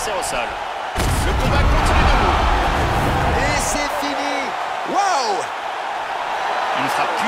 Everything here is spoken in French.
adversaire au sol. Le combat continue debout. Et c'est fini. Waouh Une frappe